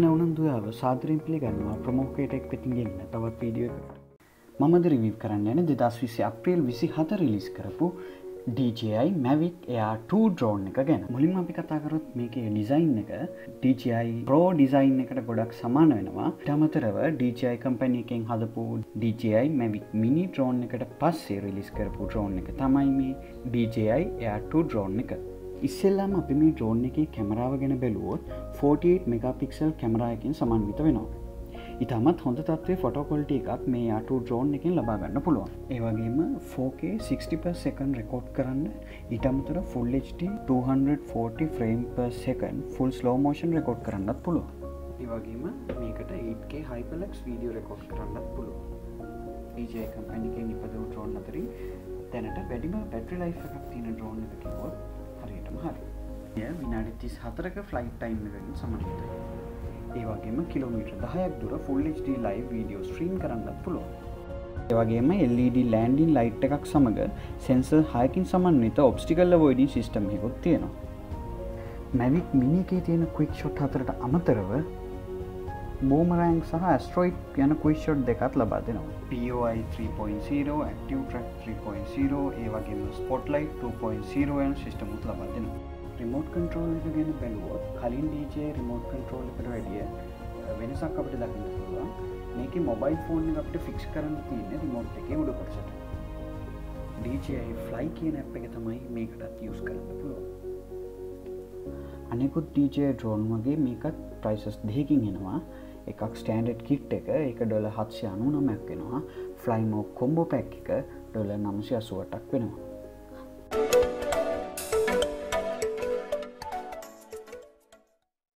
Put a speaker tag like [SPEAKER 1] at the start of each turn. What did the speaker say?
[SPEAKER 1] ගැන උනන්දුයාව සාදරින් පිළිගන්නවා. ප්‍රමෝකේටෙක් පිටිගෙන්න්න තවත් වීඩියෝ එකට මමද රිවිව් කරන්න යන දෙදස් විසි අප්‍රේල් විසි හත රිලිස් කරපු DJI මැවික් එයා 2 ඩ්‍රෝන් එක ගැන. මුලින් අපි කතාකරොත් මේක ඩිසයින් එක DJI ප්‍රෝ ඩිසයින් එකට ගොඩක් සමාන වෙනවා. ටමතරව DJI කම්පැනි එකෙන් හදපු DJI මැවික් මිනි ඩ්‍රෝන් එකට පස්සේ රිලිස් කරපු ඩ්‍රෝන් එක තමයි මේ DJI එයා 2 ඩ්‍රෝන් එක. ඉස්සෙල්ලාම අපි මේ ඩ්‍රෝන් එක කැමරාව ගැන බැලුවොත් 48 මෙගපික්සල් කැමරායකින් සමන්විත වෙනවා. ඉතාමත් හොඳ තත්වේ ෆොටෝකොල්ට එකක් මේ යාට ඩ්‍රෝන් එකින් ලබාගන්න පුළුවන්. ඒවගේම 4K 60% රෙකෝඩ් කරන්න ඉටමතර full HD 240 frame second full slow motion record කරන්නත් පුළුව ඒවගේම මේකට 8K හයිපලක්ස් වීඩියෝ රෙකෝඩ් කරන්නත් පුළුව ඒජය කම්පැනිකෙන් ඉපදව ඩ්‍රෝන් අතරි තැනට වැඩිම පැට්‍රි ලයි් එකක් තියෙන ඩ්‍රෝන් එක කිවොත් හරියටම හරි. එය විනාඩි තිස් හතරක ෆ්ලයි් ටයිම් එකින් සමන්විතයි ඒවගේම කිලෝමීටර් දහයක් දුර full HD live video stream කරන්නත් පුළුව ඒවගේම LED ලෑන්ඩින් ලයිට් එකක් සමඟ සෙන්ස හයකින් සමන්විත ඔබ්ස්ටිකල්ල වෝඩින් සිිස්ටම් හෙකුත් තියෙනවා. මැවික් මිනිකේ තියෙන ක්වික් ෂොට් හතරට අමතරව බෝමරෑන් සහ ස්ට්‍රෝයිට් යන කුයිෂොට් දෙකත් ලබා දෙනවා. POI 3.0 Active Track 3.0 ඒවගේම ස්පොට්ලයි් 2.0 සිිටමුත් ලබා දෙනවා. රිමෝට් කන්ට්‍රෝල් එක ගැන බැලුවොත් කලින් ඩජ රිමෝට් කන්ට්‍රෝල් එකට වැඩිය වෙනසක් අපට දකින්න පුළුවන්. මේක මොබයිල් ෆෝන් අපට ෆික්ස් කරන්න තියන්න රිමෝට් එක උඩ කොටසට. DJI ෆ්ලයි කියන ඇප් එක තමයි මේකටත් යස් කරන්න පුළුවන්. අනෙකුත් DJ ඩ්‍රෝන් වගේ මේකත් ප්‍රයිසස් දෙහකින් එනවා. එකක් ස්ටන්ඩඩ් කිට් එක. එක ඩොල හත්සය අනු නමැක් වෙනවා. ෆ්ලයිමෝ කොම්බෝ පැක් එක ඩොල නම්සය අසුවටක් වෙනවා.